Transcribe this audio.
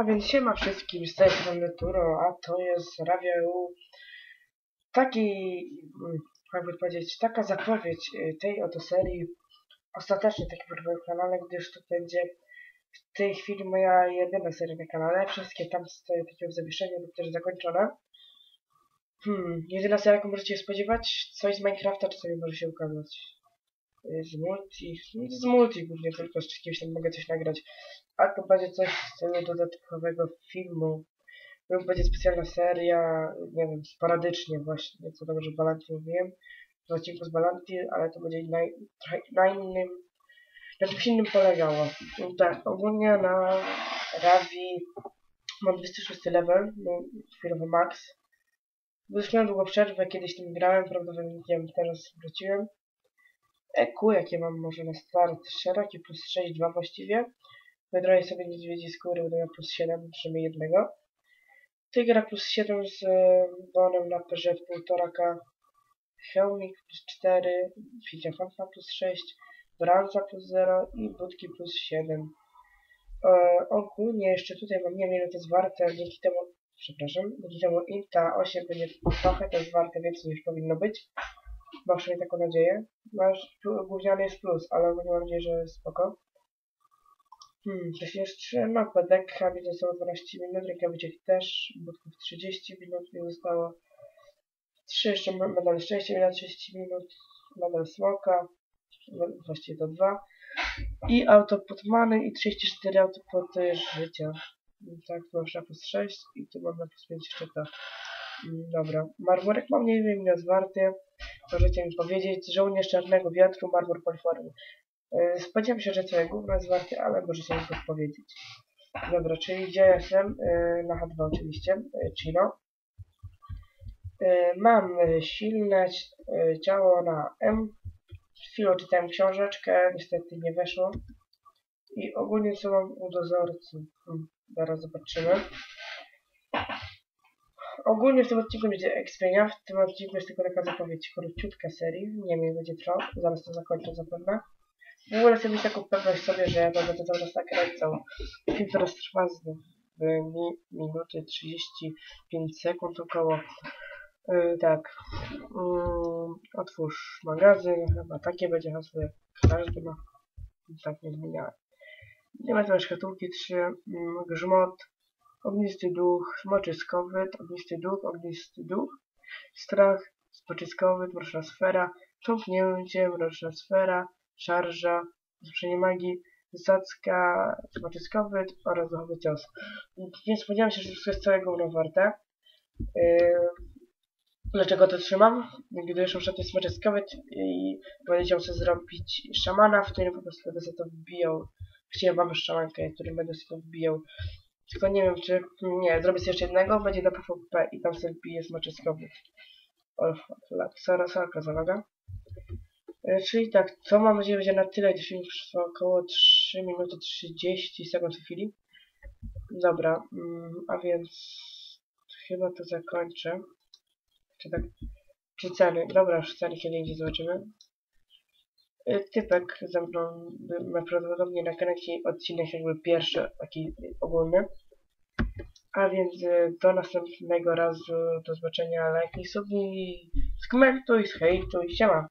A więc siema wszystkim, z tej strony Turo, a to jest Raviu. Taki, mm, jakby powiedzieć, taka zapowiedź y, tej oto serii, ostatecznie taki moim kanale, gdyż to będzie w tej chwili moja jedyna seria na kanale. Wszystkie tam stoją takie w zawieszeniu lub też zakończone. Hmm, jedyna seria, jaką możecie się spodziewać, coś z Minecrafta czasami może się ukazać. Z multi, z multi głównie tylko, z kimś tam mogę coś nagrać. A to będzie coś w stylu dodatkowego filmu. Lub będzie specjalna seria, nie wiem, sporadycznie właśnie, co że Balanti mówiłem. W odcinku z Balanti, ale to będzie na, na innym, na czymś innym polegało. Tak, ogólnie na Ravi mam 26 level, no chwilowo max. Miałem długą przerwę, kiedyś tym grałem, prawdopodobnie nie teraz wróciłem. EQ, jakie mam może na start, szeroki plus 6, 2 właściwie. Wydroję sobie niedźwiedzi skóry, będę miał plus 7, trzymaj jednego. Tygra plus 7 z e, bonem na PZ 1,5k. Hełmik plus 4, Ficia Fanfa plus 6, Branza plus 0 i Budki plus 7. E, ogólnie jeszcze tutaj mam, nie wiem ile to jest warte, dzięki temu, przepraszam, dzięki temu Inta 8 będzie trochę to jest warte, więcej niż powinno być. Mam przynajmniej taką nadzieję. Nasz tu gówniany jest plus, ale mam nadzieję, że spoko. Hmm, coś jeszcze? Mapa dekka, mi zostało 12 minut, rękawiczek też, budków 30 minut mi zostało. 3 jeszcze medal szczęścia mi na 30 minut, medal smoka, właściwie to 2. I autopod many i 34 autopody życia. Tak, tu mam plus 6 i tu mam na plus 5 jeszcze to. Mm, Dobra, marmurek mam nie wiem ile jest warty. Możecie mi powiedzieć, żołnierz czarnego wiatru, marmur poliformy. Yy, Spodziewam się, że całe gówno jest ale możecie mi podpowiedzieć. Dobra, czyli gdzie jestem? Yy, Na H2 oczywiście, yy, Chino. Mam silne ciało na M. Chwilą czytałem książeczkę, niestety nie weszło. I ogólnie co mam u dozorcy? Hmm, zaraz zobaczymy. Ogólnie w tym odcinku będzie Explania, w tym odcinku jest tylko taka zapowiedź króciutka serii, nie wiem, będzie trwał, zaraz to zakończę zapewne. W ogóle chcę mieć taką pewność sobie, że ja będę to cały czas nakręcał. Film teraz trwa z mi, minuty 35 sekund około. Yy, tak. Yy, otwórz magazyn, chyba takie będzie hasło, każdy ma. Tak nie zmieniałem. Nie ma też szkatułki 3, mm, grzmot, ognisty duch, smoczyskowy, ognisty duch, ognisty duch, strach, spoczyskowy, mroczna sfera, tąpnięcie, mroczna sfera, szarża, zruszenie magii, zasadzka, smoczyskowy oraz duchowy cios. Nie spodziewałem się, że wszystko jest całego gówno warte. Yy, dlaczego to trzymam? Gdyż ostatnio smoczyskowy i powiedział sobie zrobić szamana, w którym po prostu będę sobie to wbijał. Właściwie mam szamankę, którym będę sobie to wbijał. Tylko nie wiem, czy... Nie, zrobię sobie jeszcze jednego, będzie do PvP i tam sobie wbiję smoczyskowy. O, tak, Sara, Sarka zawaga. E, Czyli tak, co mam nadzieję będzie na tyle, gdyż film trwa około 3 minuty 30 sekund w chwili. Dobra, mm, a więc chyba to zakończę. Czy tak? Czy ceny? Dobra, już ceny kiedy indziej zobaczymy. E, Typek ze mną prawdopodobnie nakręci odcinek jakby pierwszy, taki ogólny. A więc e, do następnego razu, do zobaczenia, lajknij sobie, skomentuj, zhejtuj, siema.